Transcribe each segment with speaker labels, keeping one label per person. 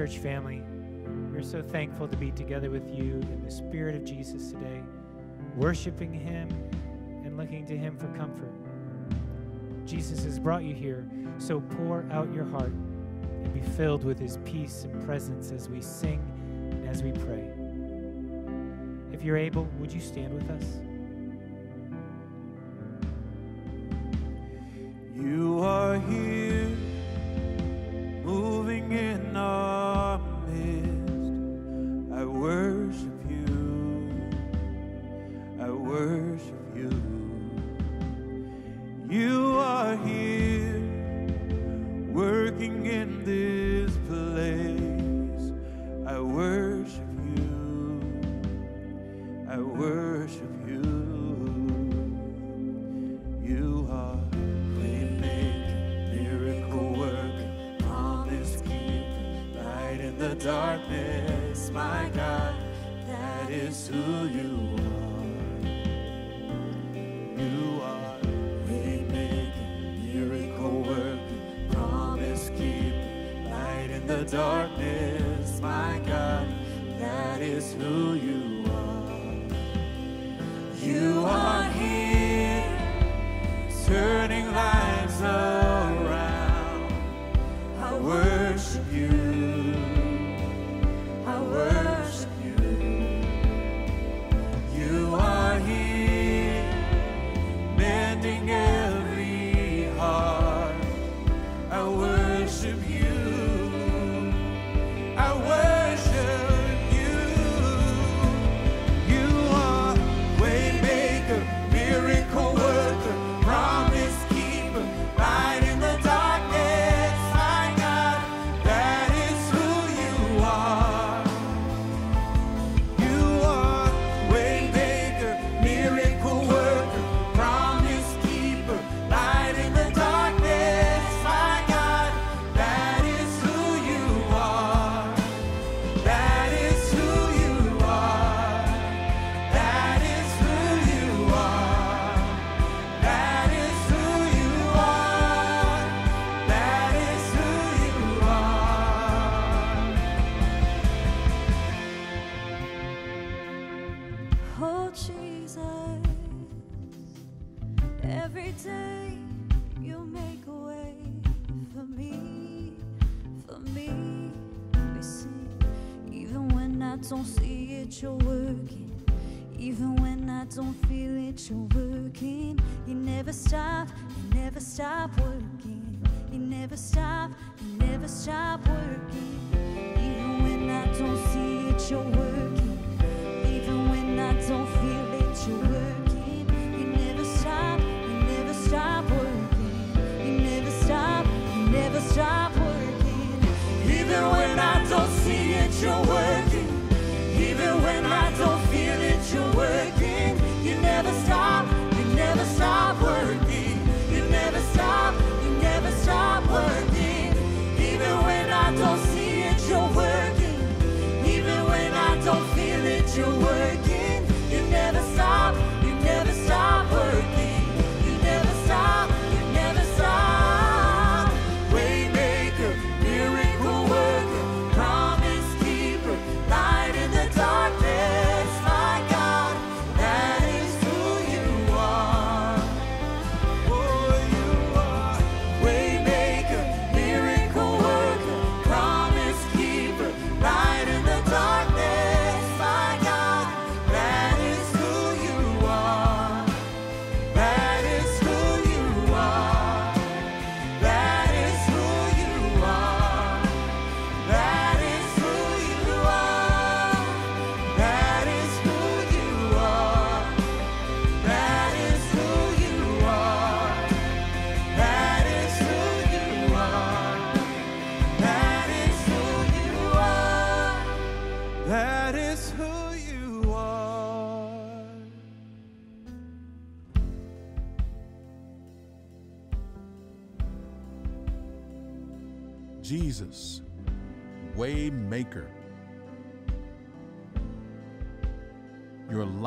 Speaker 1: church family. We're so thankful to be together with you in the Spirit of Jesus today, worshiping Him and looking to Him for comfort. Jesus has brought you here, so pour out your heart and be filled with His peace and presence as we sing and as we pray. If you're able, would you stand with us?
Speaker 2: the darkness, my God, that is who you are. You are here, turning lives around.
Speaker 3: stop working. You never stop.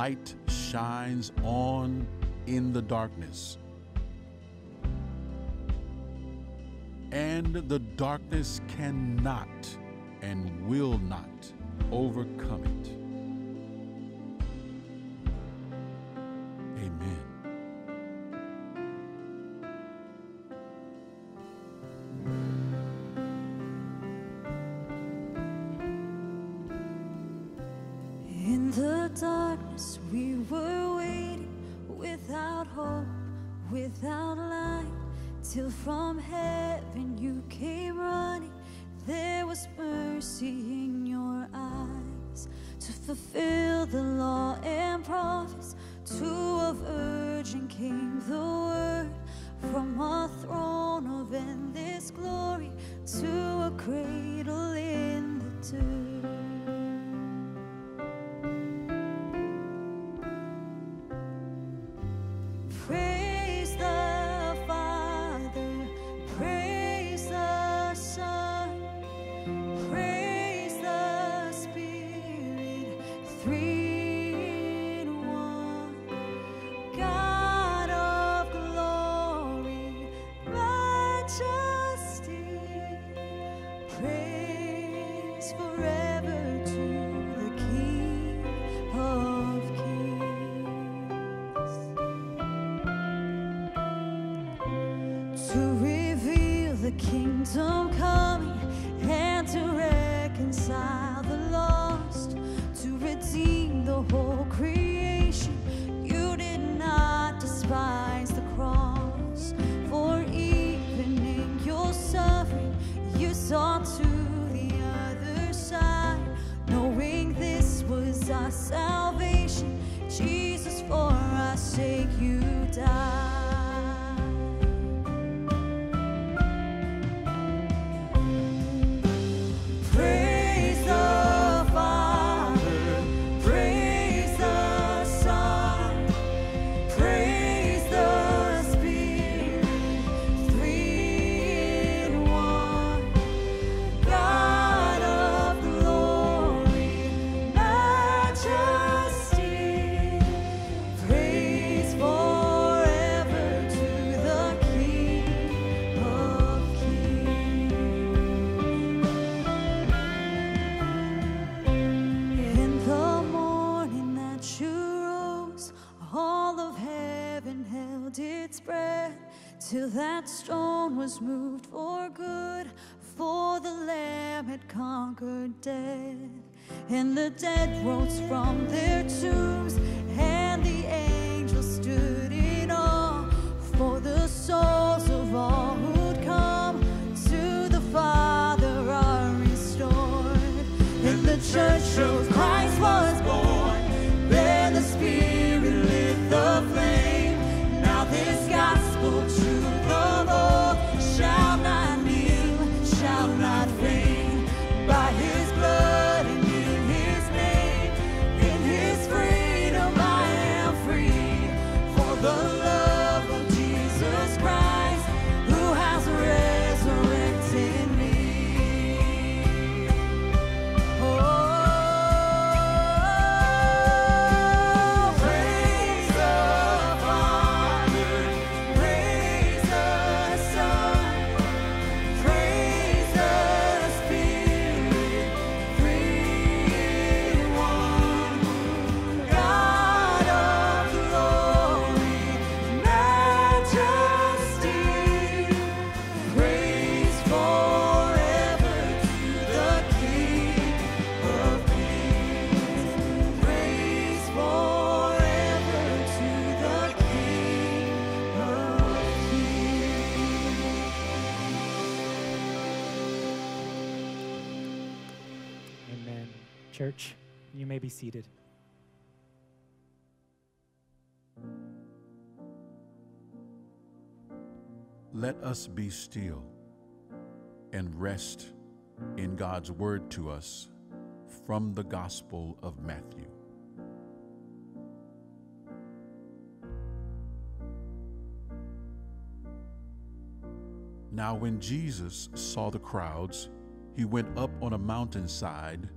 Speaker 2: Light
Speaker 4: shines on in the darkness. And the darkness cannot and will not overcome it.
Speaker 3: We were waiting without hope, without light, till from heaven you came running. There was mercy in your eyes to fulfill stone was moved for good. For the Lamb had conquered death, and the dead rose from their tombs, and the angels stood in awe. For the souls of all who'd come to the Father are restored. And the church of Christ
Speaker 1: Church, you may be seated.
Speaker 4: Let us be still and rest in God's word to us from the Gospel of Matthew. Now, when Jesus saw the crowds, he went up on a mountainside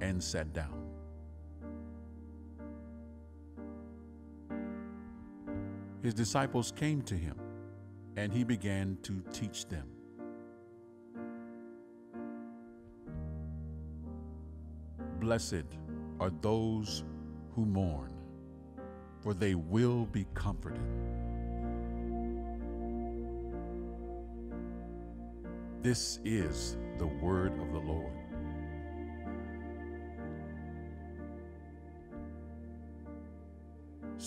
Speaker 4: and sat down. his disciples came to him, and he began to teach them. Blessed are those who mourn, for they will be comforted. This is the word of the Lord.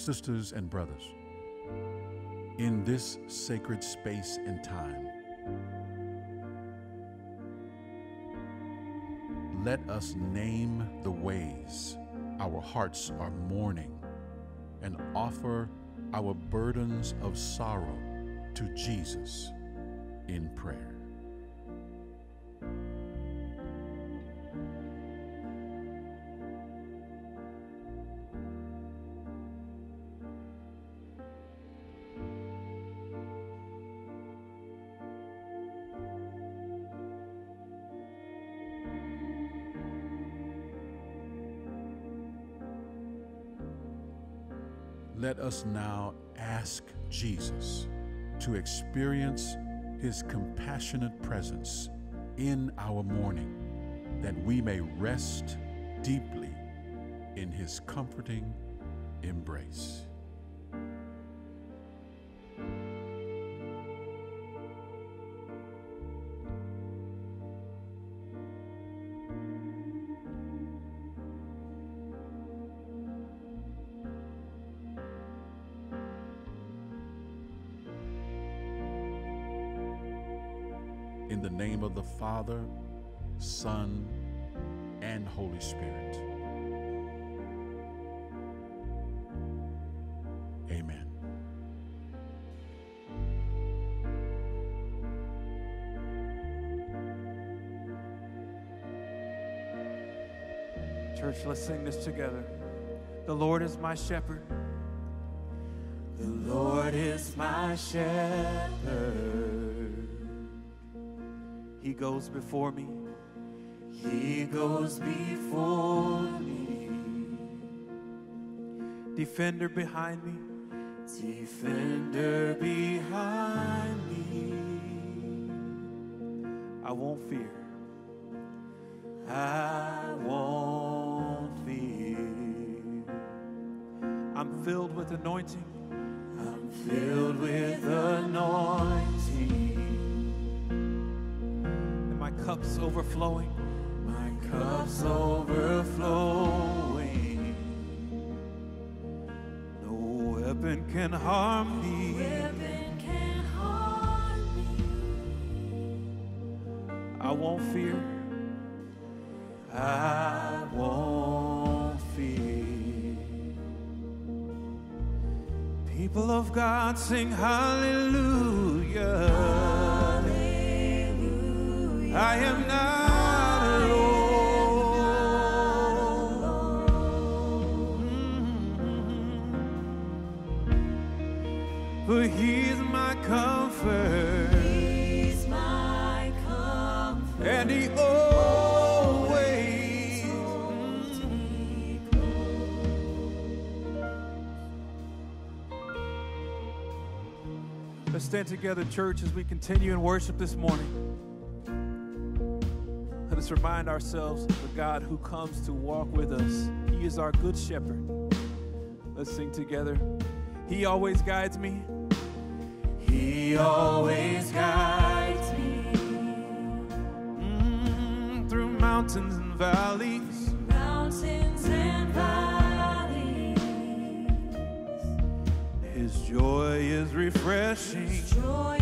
Speaker 4: Sisters and brothers, in this sacred space and time, let us name the ways our hearts are mourning and offer our burdens of sorrow to Jesus in prayer. Let us now ask Jesus to experience his compassionate presence in our mourning, that we may rest deeply in his comforting embrace. Father, Son, and Holy Spirit. Amen.
Speaker 2: Church, let's sing this together. The Lord is my shepherd.
Speaker 5: The Lord is my shepherd.
Speaker 2: He goes before me.
Speaker 5: He goes before me,
Speaker 2: Defender behind me.
Speaker 5: defender behind me.
Speaker 2: I won't fear.
Speaker 5: I won't fear.
Speaker 2: I'm filled with anointing. Cup's overflowing.
Speaker 5: My cup's overflowing.
Speaker 2: No weapon can harm me.
Speaker 3: Weapon can harm me.
Speaker 2: I won't fear.
Speaker 5: I won't fear.
Speaker 2: People of God sing hallelujah. I am not alone. For he's my comfort.
Speaker 3: He's my comfort.
Speaker 2: And he always Let's stand together, church, as we continue in worship this morning. Remind ourselves of the God who comes to walk with us. He is our good shepherd. Let's sing together. He always guides me.
Speaker 5: He always guides me
Speaker 2: Mm, through mountains and valleys.
Speaker 3: Mountains and valleys.
Speaker 2: His joy is refreshing.
Speaker 3: Joy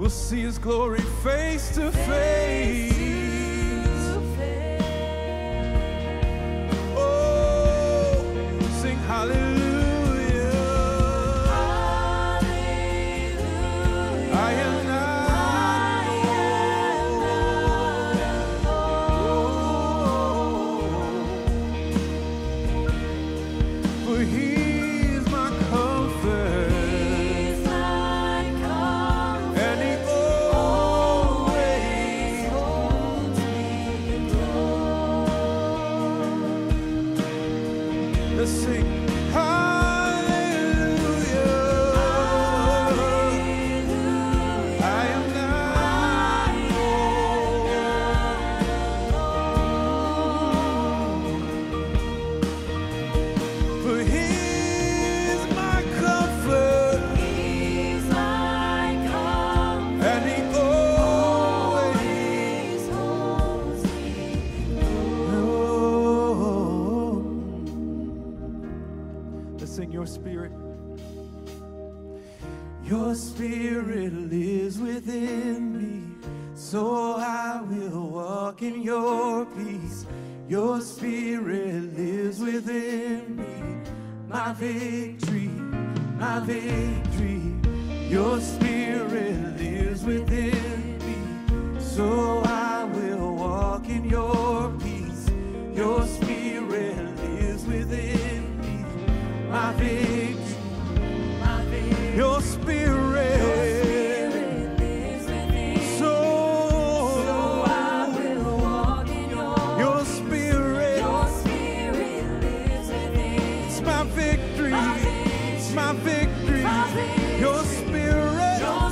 Speaker 2: We'll see His glory face to face.
Speaker 3: to face.
Speaker 2: My it's my victory, my victory. Your spirit, so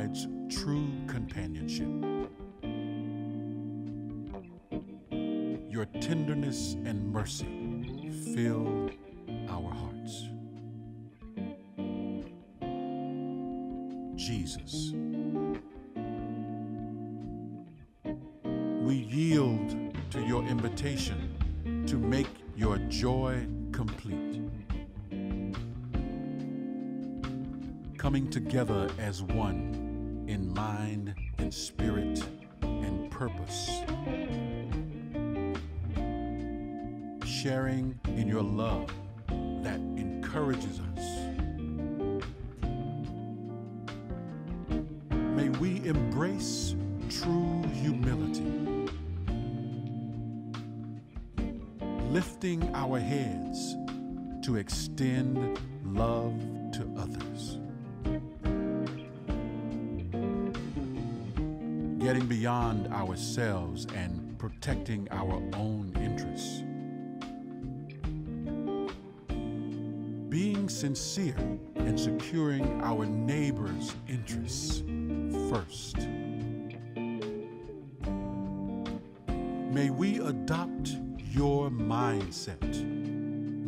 Speaker 4: provides true companionship. Your tenderness and mercy fill our hearts. Jesus, we yield to your invitation to make your joy complete. Coming together as one mind and spirit and purpose. Sharing in your love that encourages us. May we embrace true humility, lifting our heads to extend love to others. Beyond ourselves and protecting our own interests. Being sincere and securing our neighbor's interests first. May we adopt your mindset,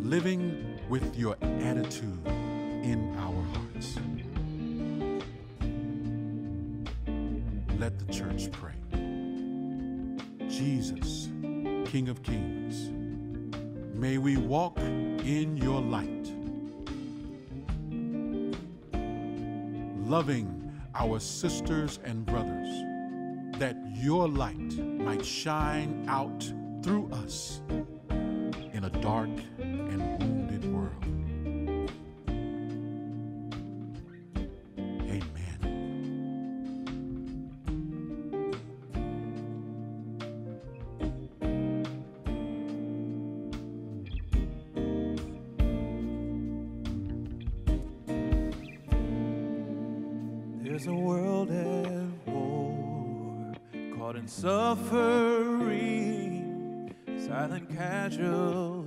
Speaker 4: living with your attitude Let the church pray. Jesus, King of Kings, may we walk in your light, loving our sisters and brothers, that your light might shine out through us
Speaker 2: There's a world at war, caught in suffering, silent casualty.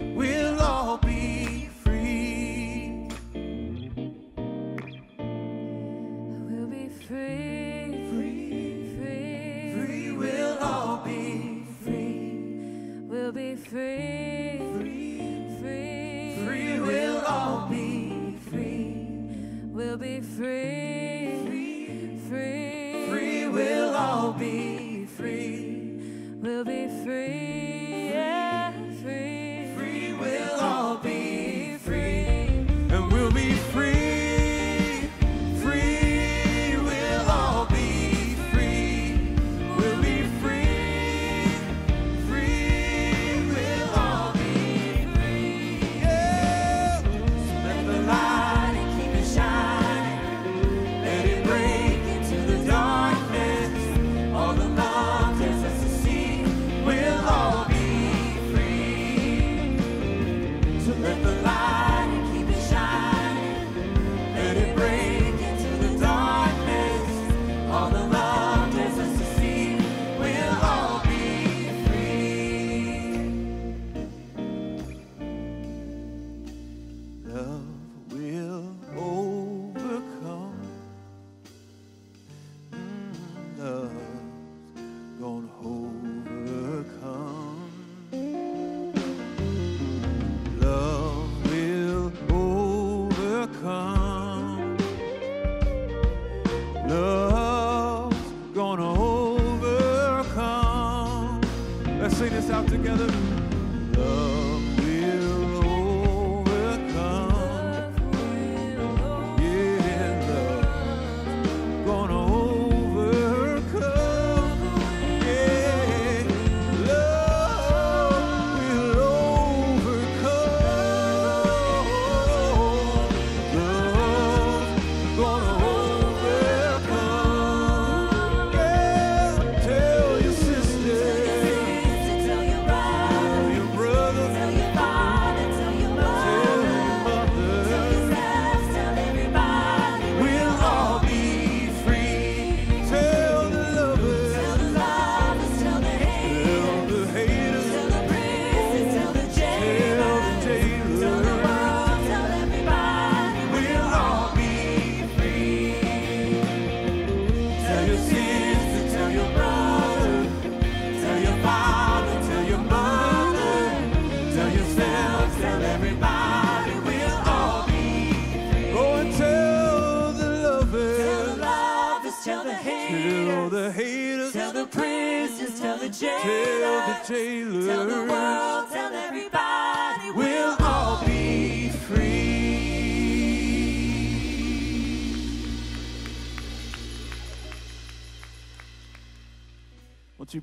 Speaker 2: We'll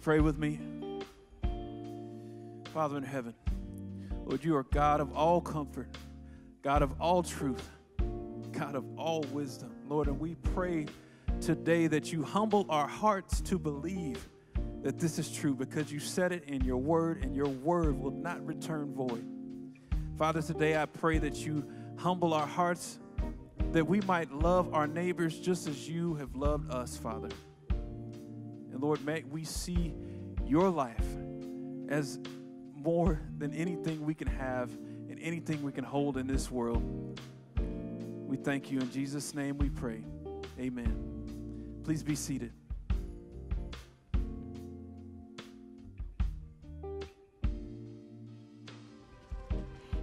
Speaker 2: pray with me? Father in heaven, Lord, you are God of all comfort, God of all truth, God of all wisdom, Lord. And we pray today that you humble our hearts to believe that this is true because you said it in your word, and your word will not return void. Father, today I pray that you humble our hearts that we might love our neighbors just as you have loved us, Father. And Lord, may we see your life as more than anything we can have and anything we can hold in this world. We thank you. In Jesus' name we pray. Amen. Please be seated.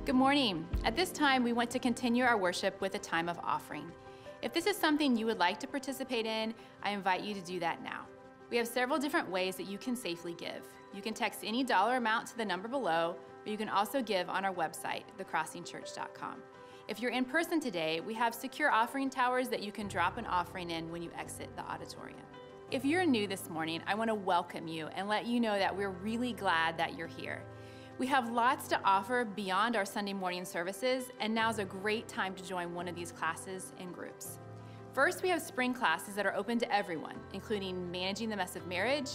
Speaker 6: Good morning. At this time, we want to continue our worship with a time of offering. If this is something you would like to participate in, I invite you to do that now. We have several different ways that you can safely give. You can text any dollar amount to the number below, or you can also give on our website, thecrossingchurch.com. If you're in person today, we have secure offering towers that you can drop an offering in when you exit the auditorium. If you're new this morning, I want to welcome you and let you know that we're really glad that you're here. We have lots to offer beyond our Sunday morning services, and now's a great time to join one of these classes and groups. First, we have spring classes that are open to everyone, including Managing the Mess of Marriage,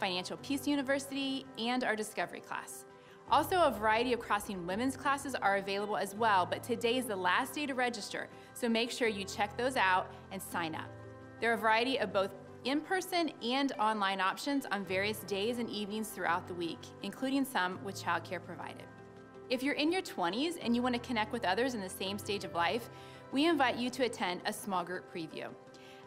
Speaker 6: Financial Peace University, and our Discovery class. Also, a variety of Crossing Women's classes are available as well, but today is the last day to register, so make sure you check those out and sign up. There are a variety of both in person and online options on various days and evenings throughout the week, including some with childcare provided. If you're in your 20s and you want to connect with others in the same stage of life, we invite you to attend a small group preview.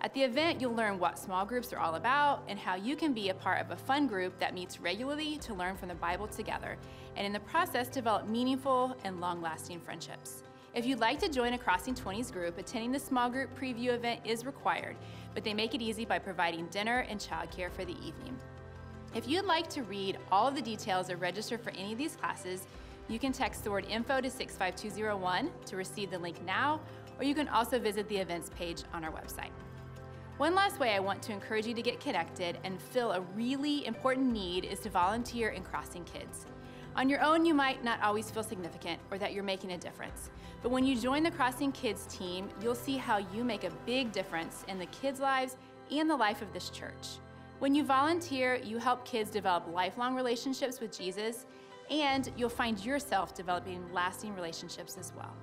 Speaker 6: At the event, you'll learn what small groups are all about and how you can be a part of a fun group that meets regularly to learn from the Bible together, and in the process, develop meaningful and long lasting friendships. If you'd like to join a Crossing 20s group, attending the small group preview event is required, but they make it easy by providing dinner and childcare for the evening. If you'd like to read all of the details or register for any of these classes, you can text the word info to 65201 to receive the link now, or you can also visit the events page on our website. One last way I want to encourage you to get connected and fill a really important need is to volunteer in Crossing Kids. On your own, you might not always feel significant or that you're making a difference. But when you join the Crossing Kids team, you'll see how you make a big difference in the kids' lives and the life of this church. When you volunteer, you help kids develop lifelong relationships with Jesus, and you'll find yourself developing lasting relationships as well.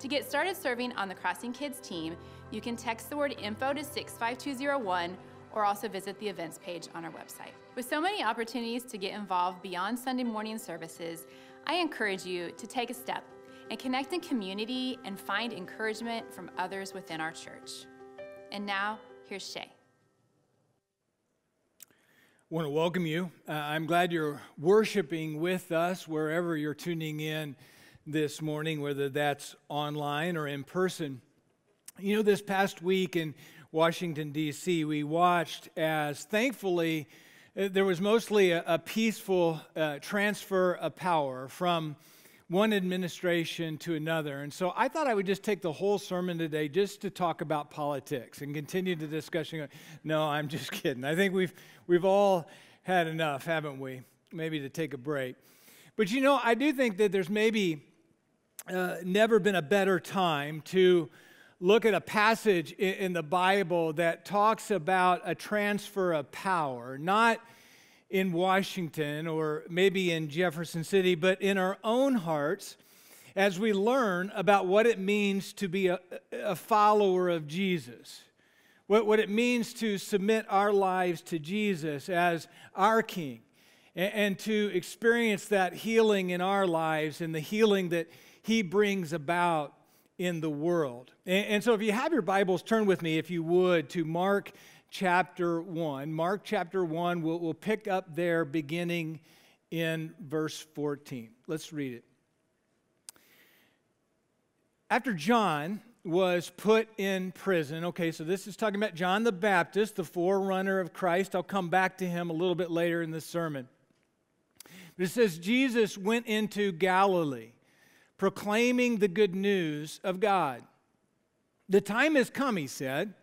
Speaker 6: To get started serving on the Crossing Kids team, you can text the word info to 65201 or also visit the events page on our website. With so many opportunities to get involved beyond Sunday morning services, I encourage you to take a step and connect in community and find encouragement from others within our church. And now, here's Shay.
Speaker 7: I want to welcome you. Uh, I'm glad you're worshiping with us wherever you're tuning in this morning, whether that's online or in person. You know, this past week in Washington, D.C., we watched as thankfully uh, there was mostly a, a peaceful uh, transfer of power from one administration to another. And so I thought I would just take the whole sermon today just to talk about politics and continue the discussion. No, I'm just kidding. I think we've, we've all had enough, haven't we? Maybe to take a break. But you know, I do think that there's maybe uh, never been a better time to look at a passage in, in the Bible that talks about a transfer of power, not in Washington or maybe in Jefferson City, but in our own hearts as we learn about what it means to be a, a follower of Jesus, what, what it means to submit our lives to Jesus as our King, and, and to experience that healing in our lives and the healing that He brings about in the world. And, and so, if you have your Bibles, turn with me, if you would, to Mark chapter 1. Mark chapter 1, we'll, we'll pick up there beginning in verse 14. Let's read it. After John was put in prison, okay, so this is talking about John the Baptist, the forerunner of Christ. I'll come back to him a little bit later in the sermon. But it says, Jesus went into Galilee, proclaiming the good news of God. The time has come, he said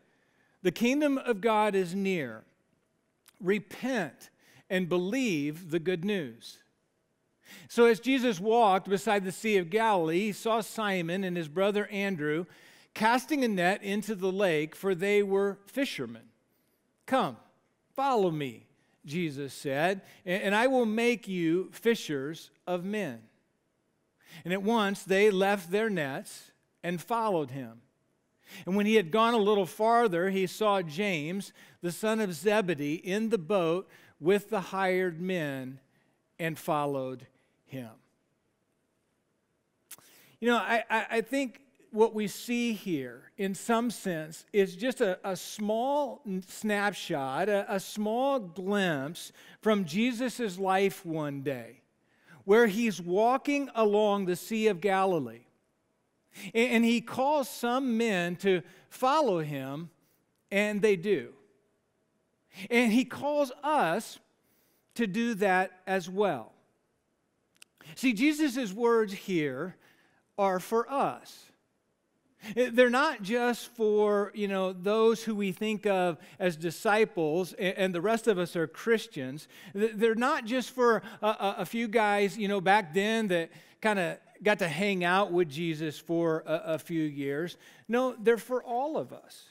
Speaker 7: the kingdom of God is near. Repent and believe the good news. So, as Jesus walked beside the Sea of Galilee, he saw Simon and his brother Andrew casting a net into the lake, for they were fishermen. Come, follow me, Jesus said, and I will make you fishers of men. And at once they left their nets and followed him. And when he had gone a little farther, he saw James, the son of Zebedee, in the boat with the hired men and followed him. You know, I, I, think what we see here, in some sense, is just a, a small snapshot, a, a small glimpse from Jesus' life one day, where he's walking along the Sea of Galilee. And, he calls some men to follow him, and they do. And he calls us to do that as well. See, Jesus' words here are for us. Eh, they're not just for, you know, those who we think of as disciples and the rest of us are Christians. They're not just for a, a few guys, you know, back then that kind of got to hang out with Jesus for a, a few years. No, they're for all of us.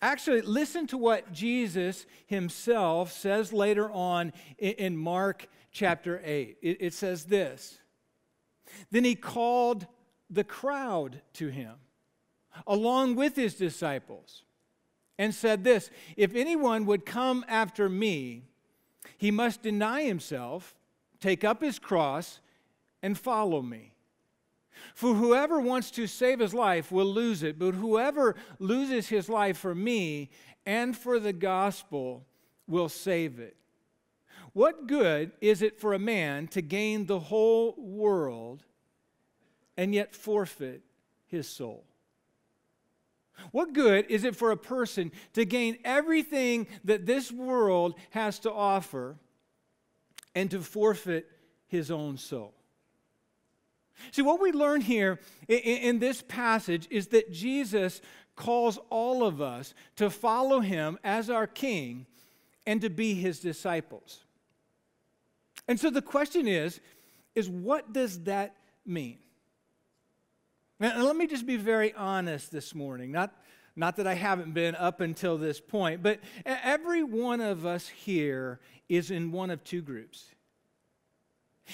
Speaker 7: Actually, listen to what Jesus himself says later on in Mark chapter 8. It says this Then he called the crowd to him, along with his disciples, and said this If anyone would come after me, he must deny himself, take up his cross, and follow me. For whoever wants to save his life will lose it, but whoever loses his life for me and for the gospel will save it. What good is it for a man to gain the whole world and yet forfeit his soul? What good is it for a person to gain everything that this world has to offer and to forfeit his own soul? See, what we learn here in, this passage is that Jesus calls all of us to follow him as our king and to be his disciples. And so the question is is what does that mean? Now, let me just be very honest this morning. Not, not that I haven't been up until this point, but every one of us here is in one of two groups.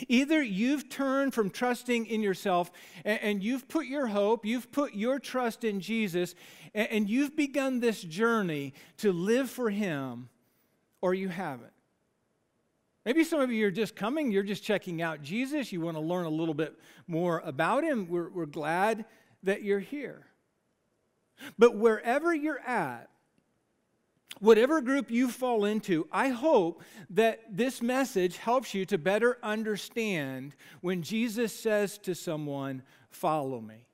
Speaker 7: Either you've turned from trusting in yourself and you've put your hope, you've put your trust in Jesus, and you've begun this journey to live for Him, or you haven't. Maybe some of you are just coming, you're just checking out Jesus, you want to learn a little bit more about Him. We're, we're glad that you're here. But wherever you're at, whatever group you fall into, I hope that this message helps you to better understand when Jesus says to someone, Follow me.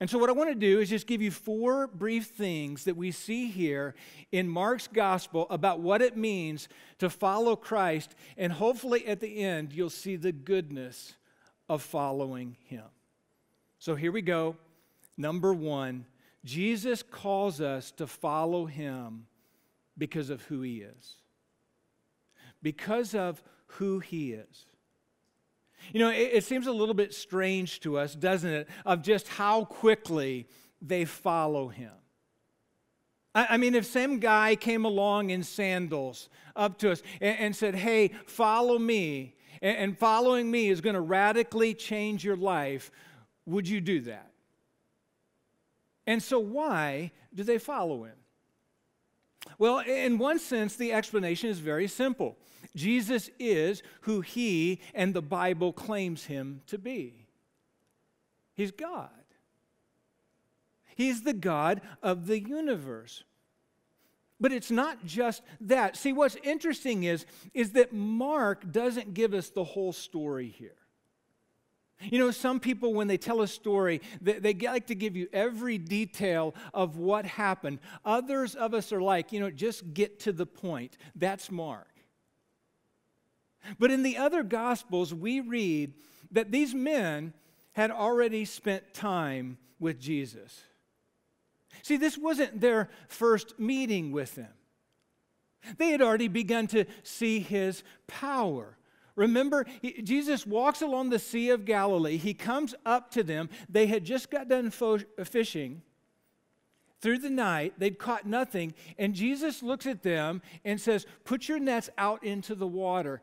Speaker 7: And so, what I want to do is just give you four brief things that we see here in Mark's gospel about what it means to follow Christ. And hopefully, at the end, you'll see the goodness of following him. So, here we go. Number one, Jesus calls us to follow him because of who he is. Because of who he is. You know, it, it, seems a little bit strange to us, doesn't it, of just how quickly they follow him. I, mean, if some guy came along in sandals up to us and, and said, Hey, follow me, and, and following me is going to radically change your life, would you do that? And so, why do they follow him? Well, in one sense, the explanation is very simple. Jesus is who he and the Bible claims him to be. He's God. He's the God of the universe. But it's not just that. See, what's interesting is, is that Mark doesn't give us the whole story here. You know, some people, when they tell a story, they, they, like to give you every detail of what happened. Others of us are like, you know, just get to the point. That's Mark. But in the other Gospels, we read that these men had already spent time with Jesus. See, this wasn't their first meeting with him. They had already begun to see his power. Remember, he, Jesus walks along the Sea of Galilee. He comes up to them. They had just got done fo- fishing. through the night. They'd caught nothing. And Jesus looks at them and says, Put your nets out into the water.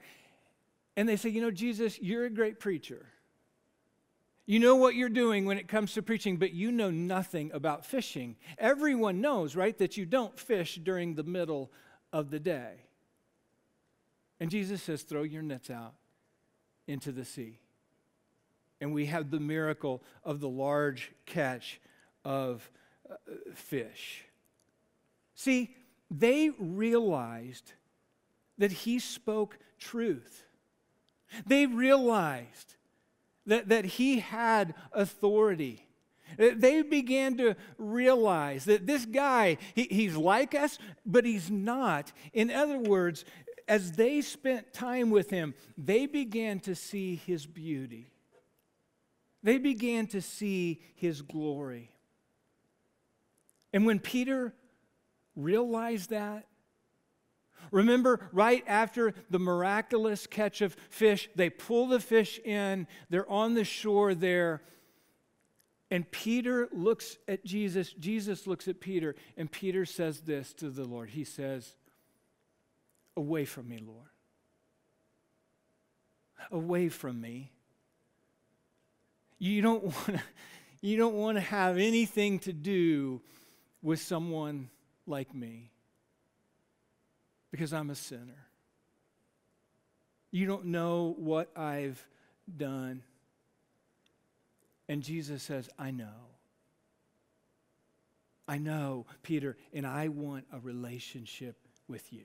Speaker 7: And they say, You know, Jesus, you're a great preacher. You know what you're doing when it comes to preaching, but you know nothing about fishing. Everyone knows, right, that you don't fish during the middle of the day. And Jesus says, Throw your nets out into the sea. And we have the miracle of the large catch of uh, fish. See, they realized that he spoke truth. They realized that, that he had authority. They began to realize that this guy, he, he's like us, but he's not. In other words, as they spent time with him, they began to see his beauty. They began to see his glory. And when Peter realized that, remember right after the miraculous catch of fish, they pull the fish in, they're on the shore there. And Peter looks at Jesus, Jesus looks at Peter, and Peter says this to the Lord. He says, Away from me, Lord. Away from me. You don't want to, you don't want to have anything to do with someone like me because I'm a sinner. You don't know what I've done. And Jesus says, I know. I know, Peter, and I want a relationship with you.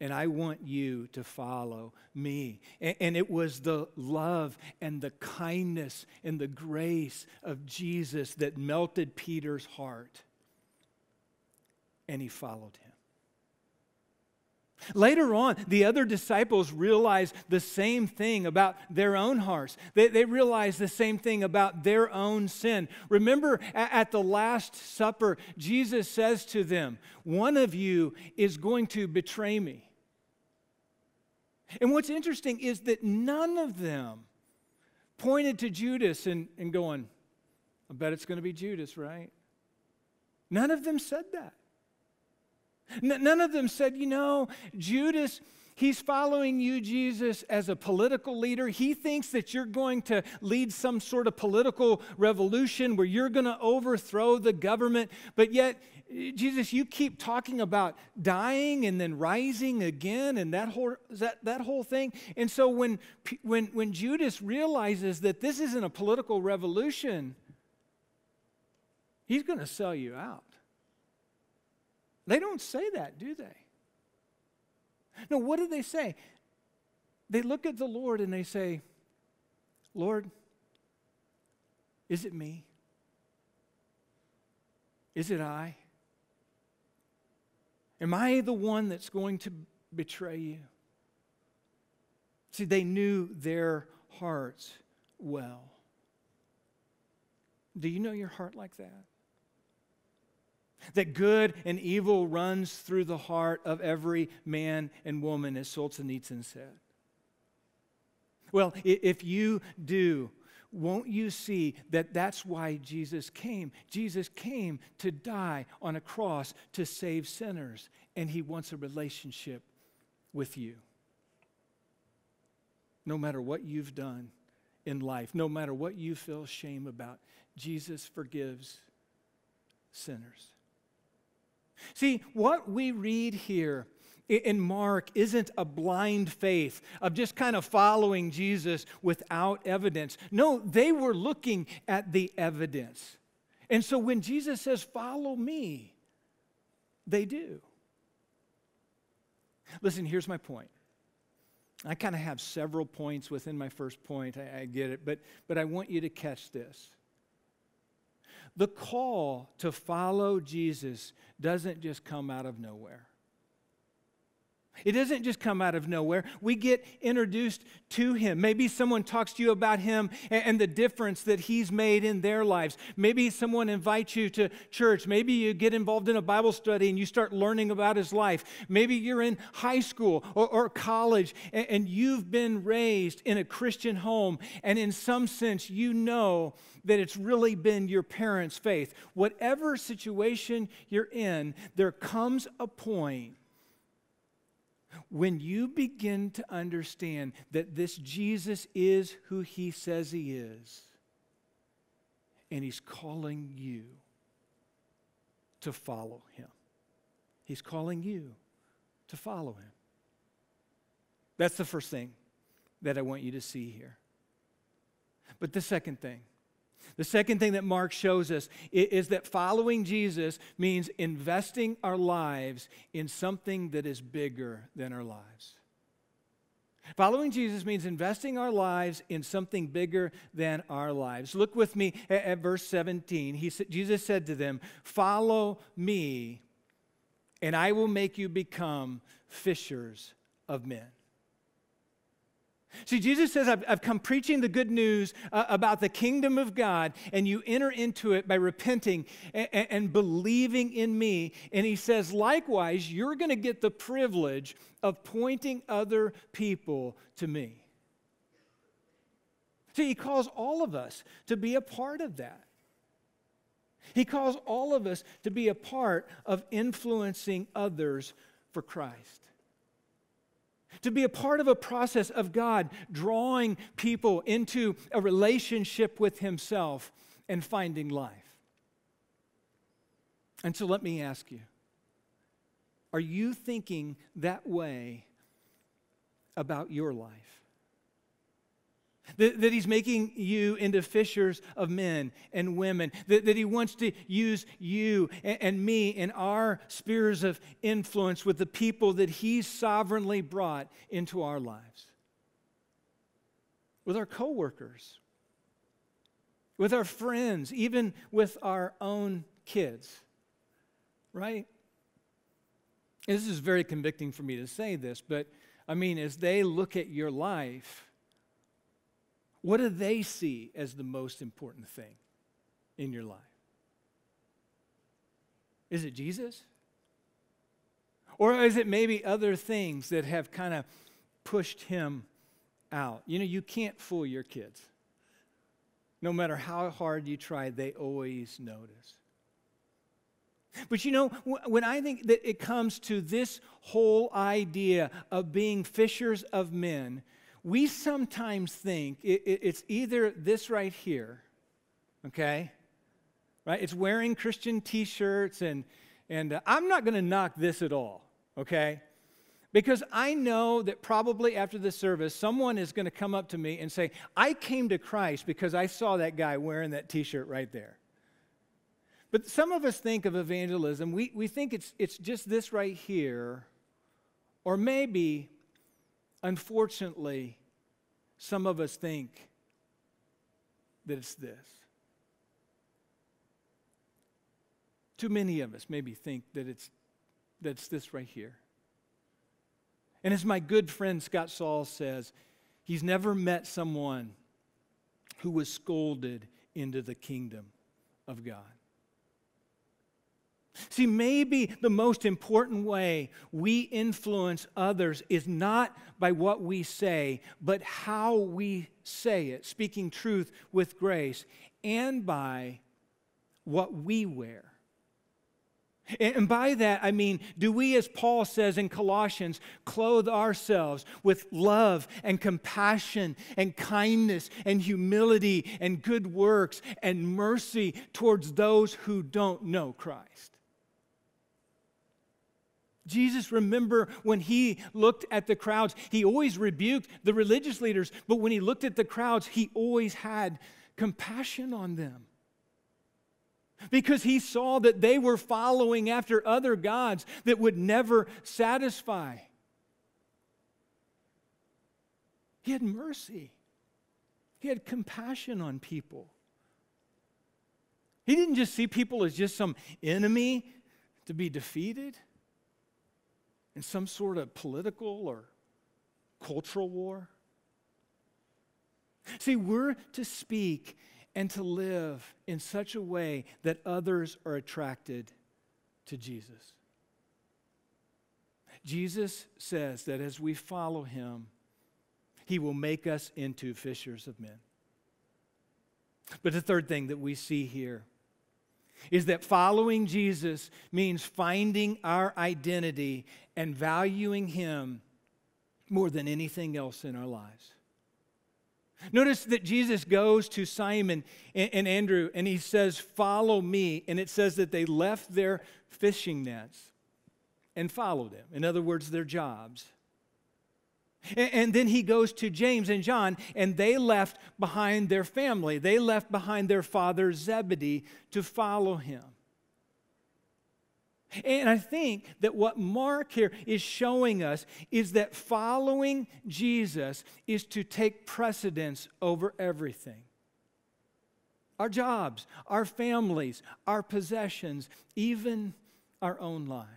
Speaker 7: And I want you to follow me. And, and, it was the love and the kindness and the grace of Jesus that melted Peter's heart. And he followed him. Later on, the other disciples realize the same thing about their own hearts. They, they realized the same thing about their own sin. Remember at, at the Last Supper, Jesus says to them, One of you is going to betray me. And what's interesting is that none of them pointed to Judas and, and going, I bet it's going to be Judas, right? None of them said that. None of them said, you know, Judas, he's following you, Jesus, as a political leader. He thinks that you're going to lead some sort of political revolution where you're going to overthrow the government. But yet, Jesus, you keep talking about dying and then rising again and that whole, that, that whole thing. And so when, when, when Judas realizes that this isn't a political revolution, he's going to sell you out. They don't say that, do they? No, what do they say? They look at the Lord and they say, Lord, is it me? Is it I? Am I the one that's going to betray you? See, they knew their hearts well. Do you know your heart like that? That good and evil runs through the heart of every man and woman, as Solzhenitsyn said. Well, if you do, won't you see that that's why Jesus came? Jesus came to die on a cross to save sinners, and he wants a relationship with you. No matter what you've done in life, no matter what you feel shame about, Jesus forgives sinners. See, what we read here in Mark isn't a blind faith of just kind of following Jesus without evidence. No, they were looking at the evidence. And so when Jesus says, Follow me, they do. Listen, here's my point. I kind of have several points within my first point. I, I get it, but, but I want you to catch this. The call to follow Jesus doesn't just come out of nowhere. It doesn't just come out of nowhere. We get introduced to him. Maybe someone talks to you about him and, the difference that he's made in their lives. Maybe someone invites you to church. Maybe you get involved in a Bible study and you start learning about his life. Maybe you're in high school or, or college and, and you've been raised in a Christian home, and in some sense, you know that it's really been your parents' faith. Whatever situation you're in, there comes a point when you begin to understand that this Jesus is who he says he is, and he's calling you to follow him, he's calling you to follow him. That's the first thing that I want you to see here. But the second thing, the second thing that Mark shows us is that following Jesus means investing our lives in something that is bigger than our lives. Following Jesus means investing our lives in something bigger than our lives. Look with me at, at verse 17. He, Jesus said to them, Follow me, and I will make you become fishers of men. See, Jesus says, I've, I've come preaching the good news uh, about the kingdom of God, and you enter into it by repenting and, and believing in me. And he says, likewise, you're going to get the privilege of pointing other people to me. See, he calls all of us to be a part of that. He calls all of us to be a part of influencing others for Christ to be a part of a process of God drawing people into a relationship with Himself and finding life. And so let me ask you are you thinking that way about your life? That, that, he's making you into fishers of men and women. That, that he wants to use you and, and, me in our spheres of influence with the people that he's sovereignly brought into our lives. With our coworkers, with our friends, even with our own kids, right? This is very convicting for me to say this, but I mean, as they look at your life, what do they see as the most important thing in your life? Is it Jesus? Or is it maybe other things that have kind of pushed him out? You know, you can't fool your kids. No matter how hard you try, they always notice. But you know, when I think that it comes to this whole idea of being fishers of men, we sometimes think it, it, it's either this right here, okay? Right? It's wearing Christian t shirts, and, and uh, I'm not going to knock this at all, okay? Because I know that probably after the service, someone is going to come up to me and say, I came to Christ because I saw that guy wearing that t shirt right there. But some of us think of evangelism, we, we think it's, it's just this right here, or maybe Unfortunately, some of us think that it's this. Too many of us maybe think that it's, that it's this right here. And as my good friend Scott Saul says, he's never met someone who was scolded into the kingdom of God. See, maybe the most important way we influence others is not by what we say, but how we say it, speaking truth with grace, and by what we wear. And by that, I mean, do we, as Paul says in Colossians, clothe ourselves with love and compassion and kindness and humility and good works and mercy towards those who don't know Christ? Jesus, remember when he looked at the crowds, he always rebuked the religious leaders, but when he looked at the crowds, he always had compassion on them. Because he saw that they were following after other gods that would never satisfy. He had mercy, he had compassion on people. He didn't just see people as just some enemy to be defeated. In some sort of political or cultural war? See, we're to speak and to live in such a way that others are attracted to Jesus. Jesus says that as we follow him, he will make us into fishers of men. But the third thing that we see here is that following Jesus means finding our identity and valuing him more than anything else in our lives. Notice that Jesus goes to Simon and, Andrew and he says, Follow me. And it says that they left their fishing nets and followed him. In other words, their jobs. And then he goes to James and John, and they left behind their family. They left behind their father Zebedee to follow him. And I think that what Mark here is showing us is that following Jesus is to take precedence over everything our jobs, our families, our possessions, even our own lives.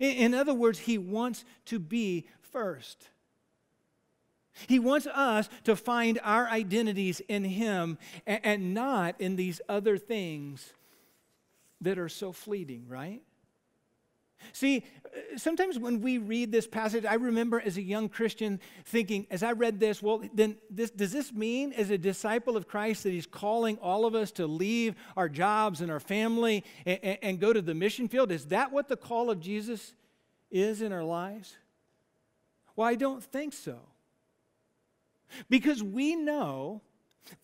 Speaker 7: In other words, he wants to be first. He wants us to find our identities in him and not in these other things that are so fleeting, right? See, uh, sometimes when we read this passage, I remember as a young Christian thinking, as I read this, well, then this, does this mean as a disciple of Christ that he's calling all of us to leave our jobs and our family and, and, and go to the mission field? Is that what the call of Jesus is in our lives? Well, I don't think so. Because we know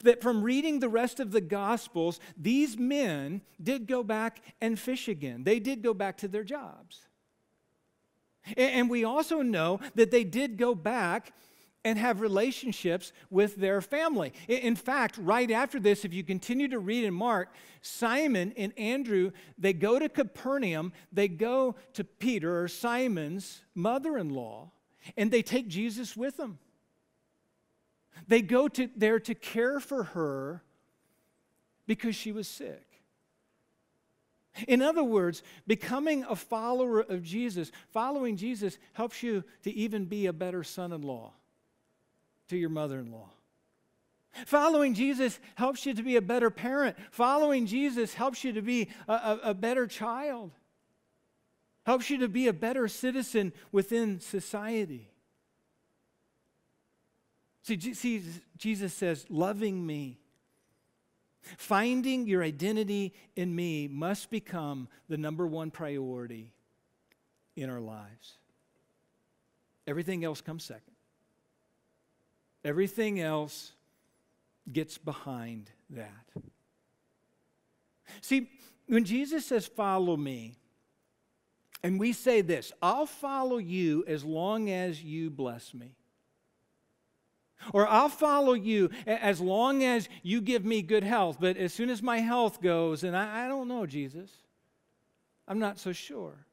Speaker 7: that from reading the rest of the Gospels, these men did go back and fish again. They did go back to their jobs. And we also know that they did go back and have relationships with their family. In fact, right after this, if you continue to read in Mark, Simon and Andrew, they go to Capernaum, they go to Peter or Simon's mother in law, and they take Jesus with them. They go to, there to care for her because she was sick. In other words, becoming a follower of Jesus, following Jesus helps you to even be a better son in law to your mother in law. Following Jesus helps you to be a better parent. Following Jesus helps you to be a, a, a better child, helps you to be a better citizen within society. See, see, Jesus says, loving me, finding your identity in me must become the number one priority in our lives. Everything else comes second. Everything else gets behind that. See, when Jesus says, Follow me, and we say this, I'll follow you as long as you bless me. Or I'll follow you as long as you give me good health. But as soon as my health goes, and I, I don't know, Jesus, I'm not so sure.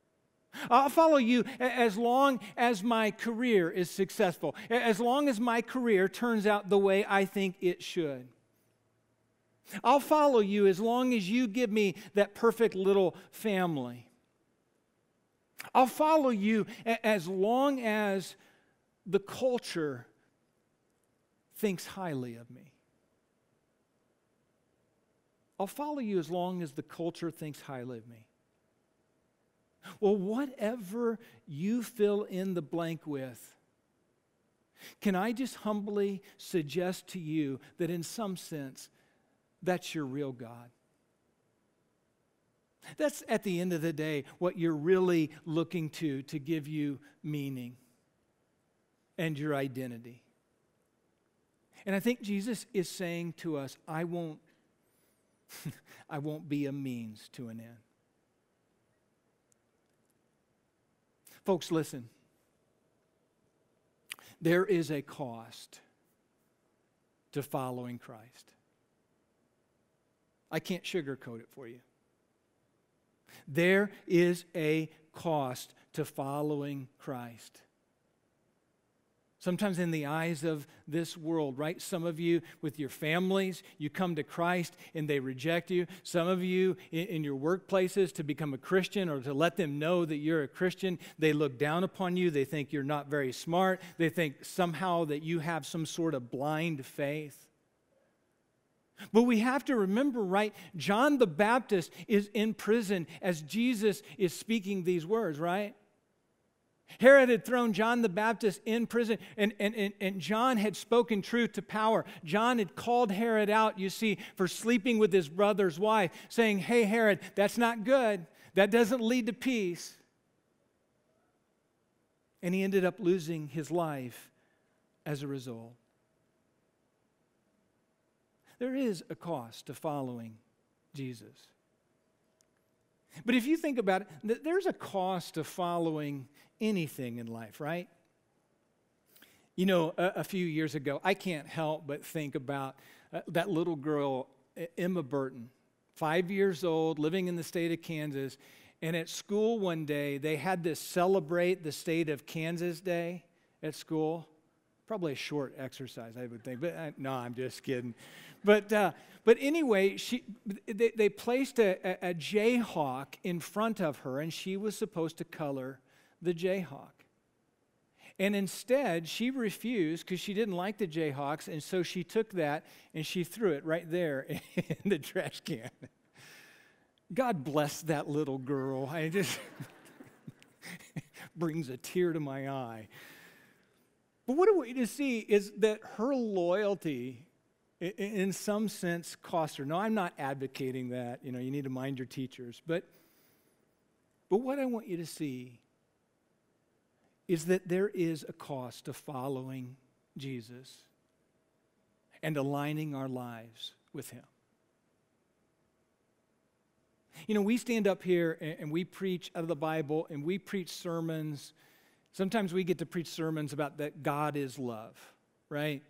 Speaker 7: I'll follow you as long as my career is successful, as long as my career turns out the way I think it should. I'll follow you as long as you give me that perfect little family. I'll follow you as long as the culture thinks highly of me. I'll follow you as long as the culture thinks highly of me. Well, whatever you fill in the blank with, can I just humbly suggest to you that in some sense, that's your real God? That's at the end of the day what you're really looking to to give you meaning and your identity. And I think Jesus is saying to us, I won't, I won't be a means to an end. Folks, listen. There is a cost to following Christ. I can't sugarcoat it for you. There is a cost to following Christ. Sometimes in the eyes of this world, right? Some of you with your families, you come to Christ and they reject you. Some of you in, your workplaces to become a Christian or to let them know that you're a Christian, they look down upon you. They think you're not very smart. They think somehow that you have some sort of blind faith. But we have to remember, right? John the Baptist is in prison as Jesus is speaking these words, right? Herod had thrown John the Baptist in prison, and, and, and, and, John had spoken truth to power. John had called Herod out, you see, for sleeping with his brother's wife, saying, Hey, Herod, that's not good. That doesn't lead to peace. And he ended up losing his life as a result. There is a cost to following Jesus. But if you think about it, there's a cost to following anything in life, right? You know, a, a few years ago, I can't help but think about uh, that little girl, Emma Burton, five years old, living in the state of Kansas. And at school one day, they had to celebrate the state of Kansas Day at school. Probably a short exercise, I would think. But uh, no, I'm just kidding. But, uh, but anyway, she, they, they placed a, a, a Jayhawk in front of her, and she was supposed to color the Jayhawk. And instead, she refused because she didn't like the Jayhawks, and so she took that and she threw it right there in the trash can. God bless that little girl. I just brings a tear to my eye. But what I want you to see is that her loyalty, in some sense, cost her. No, I'm not advocating that. You know, you need to mind your teachers. But, but what I want you to see is that there is a cost to following Jesus and aligning our lives with Him. You know, we stand up here and, we preach out of the Bible and we preach sermons. Sometimes we get to preach sermons about that God is love, right?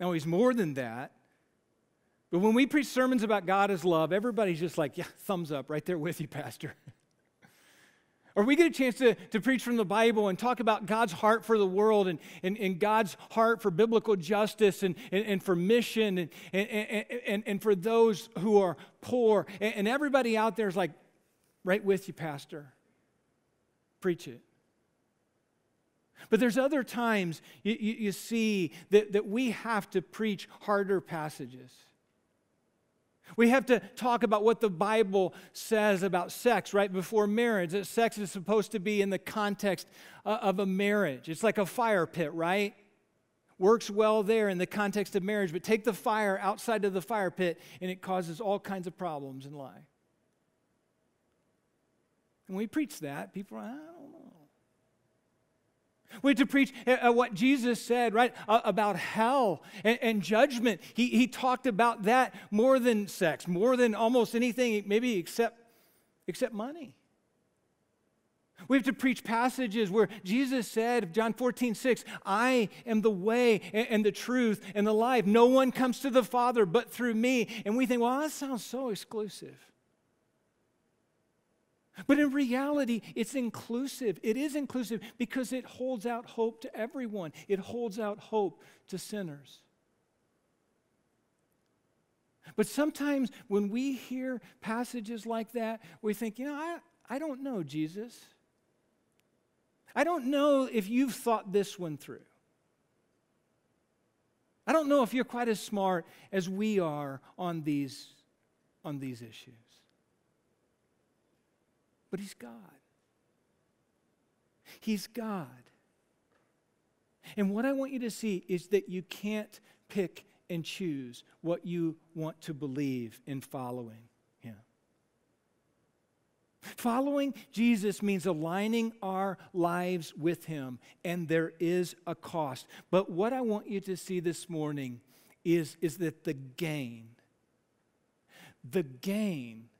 Speaker 7: Now, He's more than that. But when we preach sermons about God is love, everybody's just like, yeah, thumbs up right there with you, Pastor. Or we get a chance to, to preach from the Bible and talk about God's heart for the world and, and, and God's heart for biblical justice and, and, and for mission and, and, and, and for those who are poor. And, and everybody out there is like, right with you, Pastor. Preach it. But there's other times you, you, you see that, that we have to preach harder passages. We have to talk about what the Bible says about sex right before marriage. That sex is supposed to be in the context uh, of a marriage. It's like a fire pit, right? Works well there in the context of marriage, but take the fire outside of the fire pit and it causes all kinds of problems in life. And we preach that, people are, I don't know. We had to preach uh, uh, what Jesus said, right, uh, about hell and, and, judgment. He, he talked about that more than sex, more than almost anything, maybe except, except money. We have to preach passages where Jesus said, John 14, 6, I am the way and, and the truth and the life. No one comes to the Father but through me. And we think, well, that sounds so exclusive. But in reality, it's inclusive. It is inclusive because it holds out hope to everyone, it holds out hope to sinners. But sometimes when we hear passages like that, we think, you know, I, I don't know, Jesus. I don't know if you've thought this one through. I don't know if you're quite as smart as we are on these, on these issues but He's God. He's God. And what I want you to see is that you can't pick and choose what you want to believe in following Him. Following Jesus means aligning our lives with Him, and there is a cost. But what I want you to see this morning is, is that the gain, the gain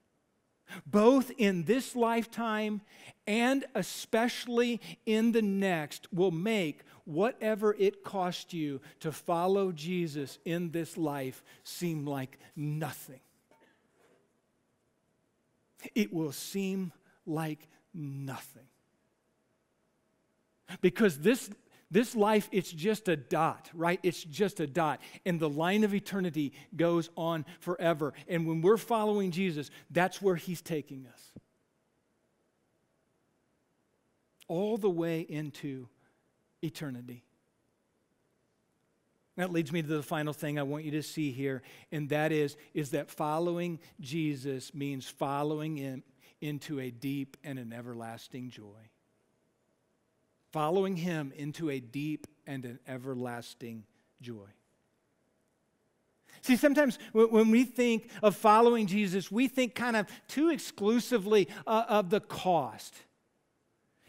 Speaker 7: both in this lifetime and especially in the next, will make whatever it cost you to follow Jesus in this life seem like nothing. It will seem like nothing. Because this, This life, it's just a dot, right? It's just a dot. And the line of eternity goes on forever. And when we're following Jesus, that's where he's taking us. All the way into eternity. That leads me to the final thing I want you to see here, and that is, is that following Jesus means following him into a deep and an everlasting joy. Following him into a deep and an everlasting joy. See, sometimes when we think of following Jesus, we think kind of too exclusively uh, of the cost.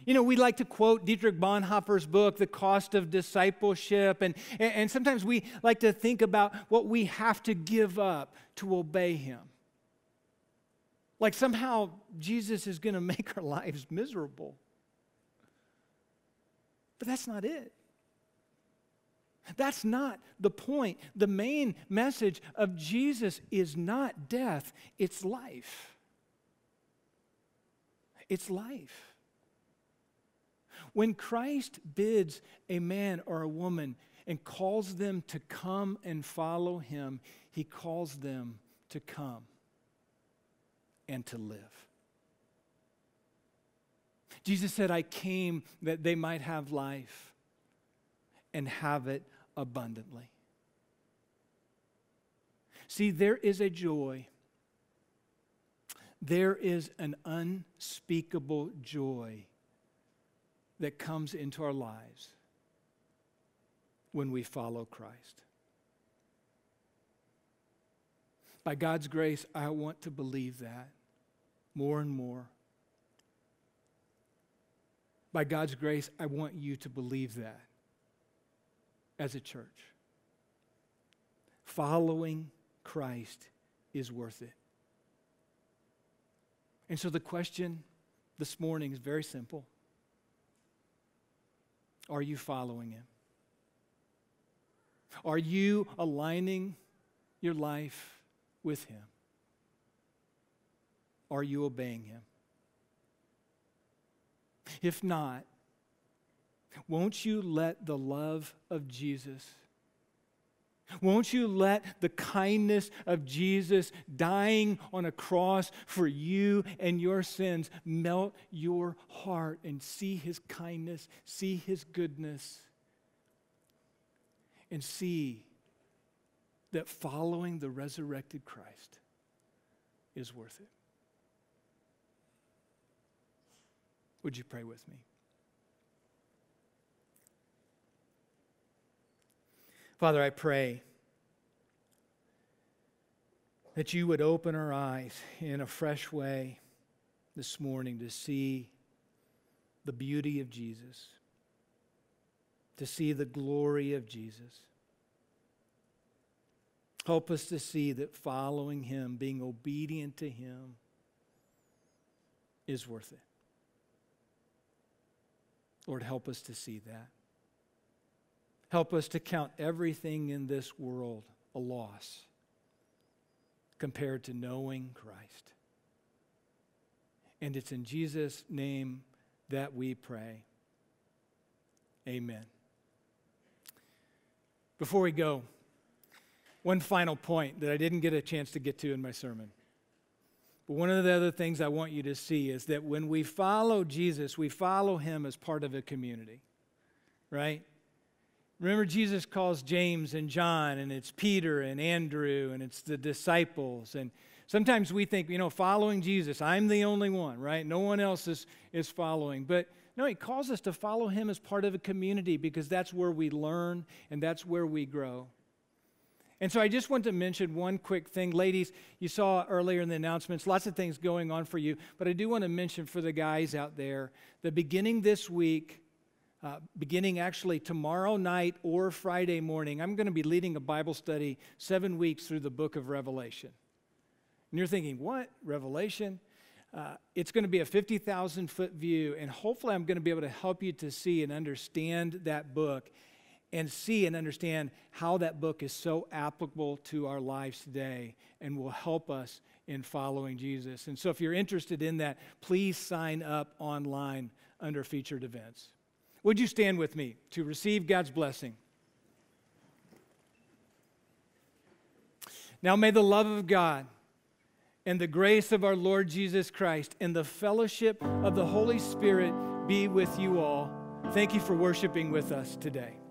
Speaker 7: You know, we like to quote Dietrich Bonhoeffer's book, The Cost of Discipleship, and, and sometimes we like to think about what we have to give up to obey him. Like somehow Jesus is going to make our lives miserable. But that's not it. That's not the point. The main message of Jesus is not death, it's life. It's life. When Christ bids a man or a woman and calls them to come and follow him, he calls them to come and to live. Jesus said, I came that they might have life and have it abundantly. See, there is a joy. There is an unspeakable joy that comes into our lives when we follow Christ. By God's grace, I want to believe that more and more. By God's grace, I want you to believe that as a church. Following Christ is worth it. And so the question this morning is very simple are you following Him? Are you aligning your life with Him? Are you obeying Him? If not, won't you let the love of Jesus won't you let the kindness of Jesus dying on a cross for you and your sins melt your heart and see his kindness, see his goodness, and see that following the resurrected Christ is worth it? Would you pray with me? Father, I pray that you would open our eyes in a fresh way this morning to see the beauty of Jesus, to see the glory of Jesus. Help us to see that following Him, being obedient to Him, is worth it. Lord, help us to see that. Help us to count everything in this world a loss compared to knowing Christ. And it's in Jesus' name that we pray. Amen. Before we go, one final point that I didn't get a chance to get to in my sermon. But one of the other things I want you to see is that when we follow Jesus, we follow him as part of a community, right? Remember, Jesus calls James and John, and it's Peter and Andrew, and it's the disciples. And sometimes we think, you know, following Jesus, I'm the only one, right? No one else is, is following. But no, he calls us to follow him as part of a community because that's where we learn and that's where we grow. And so I just want to mention one quick thing. Ladies, you saw earlier in the announcements, lots of things going on for you, but I do want to mention for the guys out there that beginning this week, uh, beginning actually tomorrow night or Friday morning, I'm going to be leading a Bible study seven weeks through the book of Revelation. And you're thinking, what? Revelation? Uh, it's going to be a 50,000 foot view, and hopefully, I'm going to be able to help you to see and understand that book and see and understand how that book is so applicable to our lives today and will help us in following Jesus. And so, if you're interested in that, please sign up online under featured events. Would you stand with me to receive God's blessing? Now may the love of God and the grace of our Lord Jesus Christ and the fellowship of the Holy Spirit be with you all. Thank you for worshiping with us today.